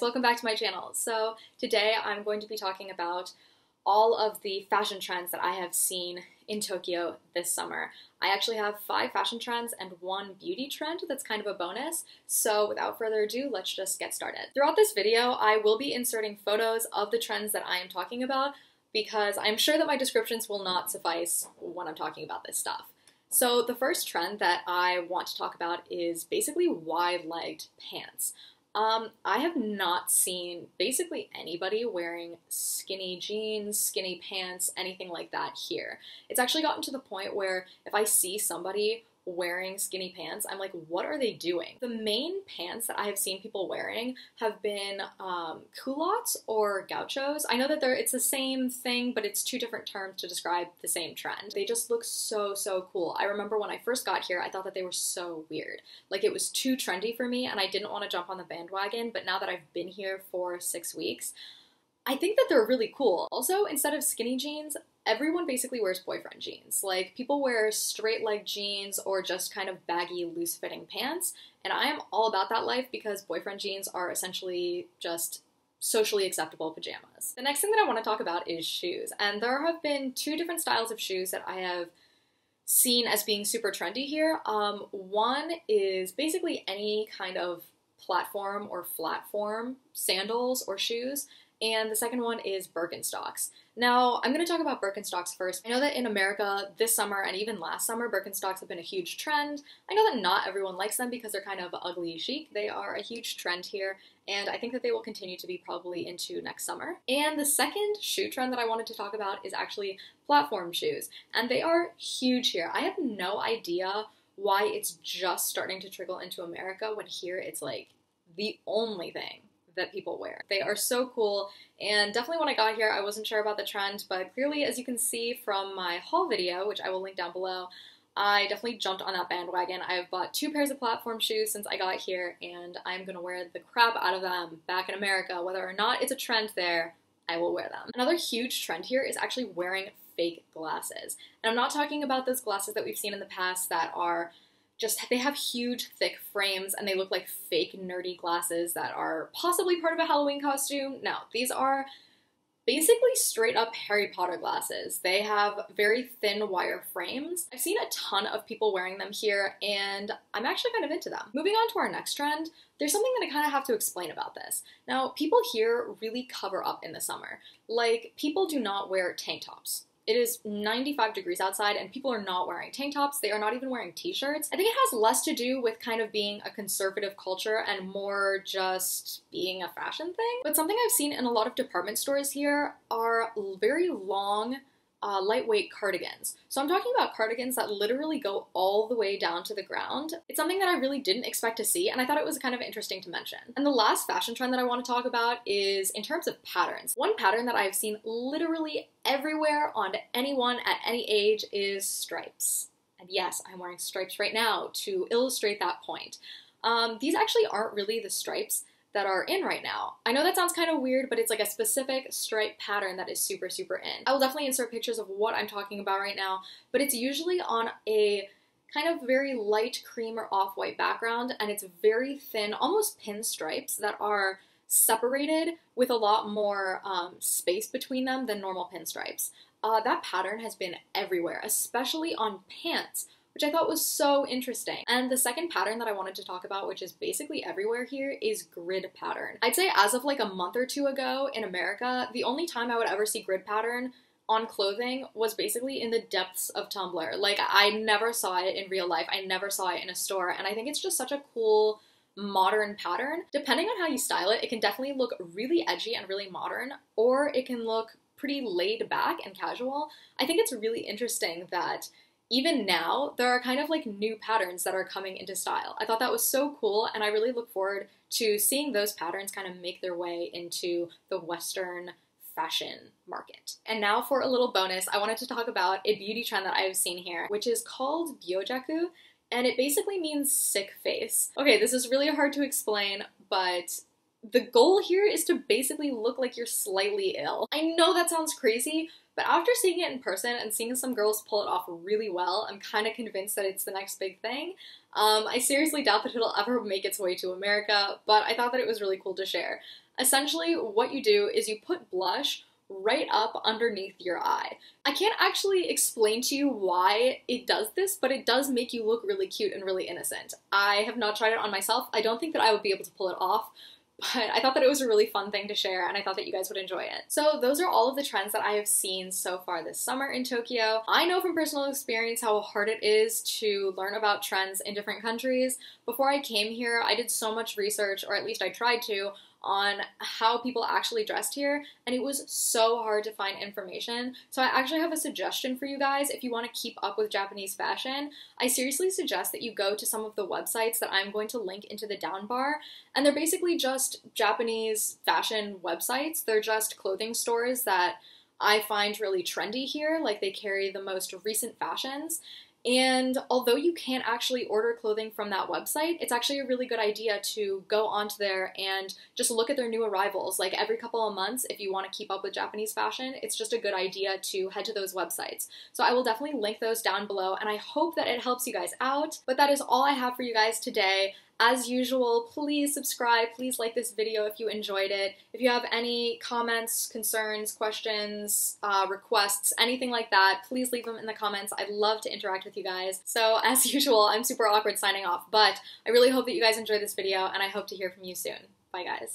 welcome back to my channel. So today I'm going to be talking about all of the fashion trends that I have seen in Tokyo this summer. I actually have five fashion trends and one beauty trend that's kind of a bonus. So without further ado, let's just get started. Throughout this video, I will be inserting photos of the trends that I am talking about because I'm sure that my descriptions will not suffice when I'm talking about this stuff. So the first trend that I want to talk about is basically wide-legged pants. Um, I have not seen basically anybody wearing skinny jeans, skinny pants, anything like that here. It's actually gotten to the point where if I see somebody wearing skinny pants, I'm like, what are they doing? The main pants that I have seen people wearing have been um, culottes or gauchos. I know that they're it's the same thing, but it's two different terms to describe the same trend. They just look so so cool. I remember when I first got here, I thought that they were so weird. Like it was too trendy for me, and I didn't want to jump on the bandwagon. But now that I've been here for six weeks, I think that they're really cool. Also, instead of skinny jeans, everyone basically wears boyfriend jeans. Like people wear straight leg jeans or just kind of baggy, loose fitting pants. And I am all about that life because boyfriend jeans are essentially just socially acceptable pajamas. The next thing that I want to talk about is shoes. And there have been two different styles of shoes that I have seen as being super trendy here. Um, one is basically any kind of platform or flat form sandals or shoes and the second one is Birkenstocks. Now, I'm going to talk about Birkenstocks first. I know that in America this summer and even last summer, Birkenstocks have been a huge trend. I know that not everyone likes them because they're kind of ugly chic. They are a huge trend here, and I think that they will continue to be probably into next summer. And the second shoe trend that I wanted to talk about is actually platform shoes, and they are huge here. I have no idea why it's just starting to trickle into America when here it's like the only thing that people wear. They are so cool, and definitely when I got here, I wasn't sure about the trend, but clearly, as you can see from my haul video, which I will link down below, I definitely jumped on that bandwagon. I've bought two pairs of platform shoes since I got here, and I'm gonna wear the crap out of them back in America. Whether or not it's a trend there, I will wear them. Another huge trend here is actually wearing fake glasses. And I'm not talking about those glasses that we've seen in the past that are just they have huge thick frames and they look like fake nerdy glasses that are possibly part of a Halloween costume. No, these are basically straight up Harry Potter glasses. They have very thin wire frames. I've seen a ton of people wearing them here and I'm actually kind of into them. Moving on to our next trend, there's something that I kind of have to explain about this. Now, people here really cover up in the summer. Like, people do not wear tank tops. It is 95 degrees outside and people are not wearing tank tops. They are not even wearing t-shirts. I think it has less to do with kind of being a conservative culture and more just being a fashion thing. But something I've seen in a lot of department stores here are very long uh, lightweight cardigans. So I'm talking about cardigans that literally go all the way down to the ground. It's something that I really didn't expect to see, and I thought it was kind of interesting to mention. And the last fashion trend that I want to talk about is in terms of patterns. One pattern that I've seen literally everywhere on anyone at any age is stripes. And yes, I'm wearing stripes right now to illustrate that point. Um, these actually aren't really the stripes that are in right now. I know that sounds kind of weird, but it's like a specific stripe pattern that is super, super in. I will definitely insert pictures of what I'm talking about right now, but it's usually on a kind of very light cream or off-white background, and it's very thin, almost pinstripes that are separated with a lot more um, space between them than normal pinstripes. Uh, that pattern has been everywhere, especially on pants, which I thought was so interesting. And the second pattern that I wanted to talk about, which is basically everywhere here, is grid pattern. I'd say as of like a month or two ago in America, the only time I would ever see grid pattern on clothing was basically in the depths of Tumblr. Like I never saw it in real life. I never saw it in a store. And I think it's just such a cool modern pattern. Depending on how you style it, it can definitely look really edgy and really modern, or it can look pretty laid back and casual. I think it's really interesting that even now, there are kind of like new patterns that are coming into style. I thought that was so cool, and I really look forward to seeing those patterns kind of make their way into the Western fashion market. And now for a little bonus, I wanted to talk about a beauty trend that I've seen here, which is called Byojaku, and it basically means sick face. Okay, this is really hard to explain, but the goal here is to basically look like you're slightly ill. I know that sounds crazy, But after seeing it in person and seeing some girls pull it off really well, I'm kind of convinced that it's the next big thing. Um, I seriously doubt that it'll ever make its way to America, but I thought that it was really cool to share. Essentially, what you do is you put blush right up underneath your eye. I can't actually explain to you why it does this, but it does make you look really cute and really innocent. I have not tried it on myself. I don't think that I would be able to pull it off, but I thought that it was a really fun thing to share and I thought that you guys would enjoy it. So those are all of the trends that I have seen so far this summer in Tokyo. I know from personal experience how hard it is to learn about trends in different countries. Before I came here, I did so much research, or at least I tried to, on how people actually dressed here, and it was so hard to find information. So, I actually have a suggestion for you guys if you want to keep up with Japanese fashion. I seriously suggest that you go to some of the websites that I'm going to link into the down bar, and they're basically just Japanese fashion websites. They're just clothing stores that I find really trendy here, like they carry the most recent fashions. And although you can't actually order clothing from that website, it's actually a really good idea to go onto there and just look at their new arrivals. Like every couple of months, if you want to keep up with Japanese fashion, it's just a good idea to head to those websites. So I will definitely link those down below, and I hope that it helps you guys out. But that is all I have for you guys today. As usual, please subscribe, please like this video if you enjoyed it. If you have any comments, concerns, questions, uh, requests, anything like that, please leave them in the comments. I'd love to interact with you guys. So as usual, I'm super awkward signing off, but I really hope that you guys enjoyed this video and I hope to hear from you soon. Bye guys.